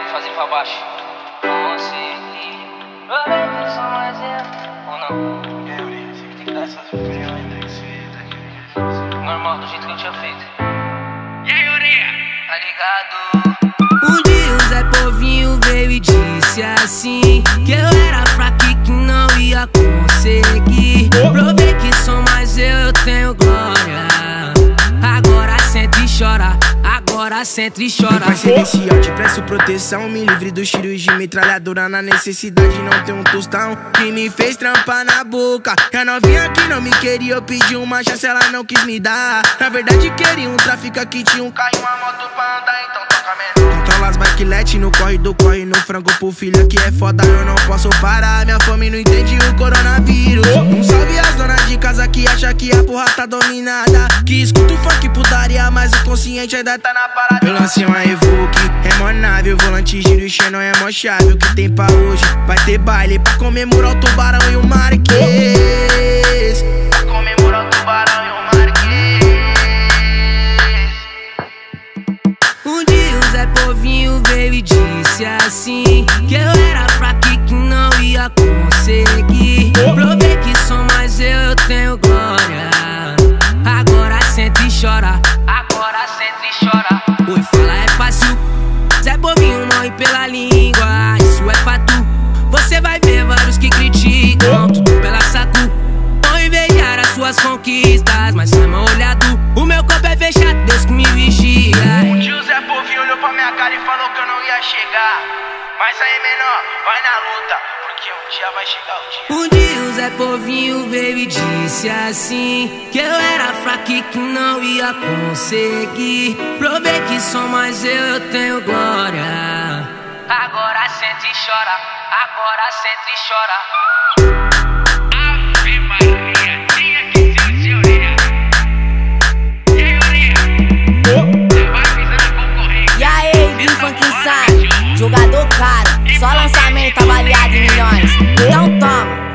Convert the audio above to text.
pra fazer pra baixo. Consegui. Mais eu. Ou não? E aí, Uri, você que tem que dar essa opinião ainda que você querendo Normal, do jeito que eu tinha feito. E aí, Uri? Tá ligado? Um dia o Zé Povinho veio e disse assim Que eu era fraco e que não ia conseguir Provei agora sente e chora. Pai celestial, te peço proteção. Me livre dos tiros de metralhadora Na necessidade. Não ter um tostão Que me fez trampar na boca. E a novinha que não me queria Eu pedi uma chance, ela não quis me dar. Na verdade queria um tráfico que tinha um carro e uma moto pra andar Então as bikelet no corredor Corre no frango pro filho que é foda. Eu não posso parar, minha fome não entende o coronavírus. Um salve às donas de casa que acha que a porra tá dominada. Que escuta o funk putaria Mas o consciente ainda tá na parada. Eu lancei uma Evoque, é monável Volante giro e Xenon é mó chave. O que tem pra hoje? Vai ter baile pra comemorar o tubarão e o Marquês assim Que eu era fraco e que não ia conseguir. Provei que sou mais eu, eu tenho glória. Agora sente e chora, Agora senta e chora. Oi, fala é fácil. Zé Povinho morre pela língua Isso é fato. Você vai ver vários que criticam Tudo pela saco Vão invejar as suas conquistas Mas é mal olhado O meu corpo é fechado, Deus que me vigia Pra minha cara e falou que eu não ia chegar Mas aí menor, vai na luta Porque um dia vai chegar o dia Um dia o Zé Povinho veio e disse assim Que eu era fraco e que não ia conseguir Provei que sou mais eu, eu tenho glória Agora senta e chora. Agora senta e chora. Jogador caro, só lançamento avaliado em milhões. Então toma.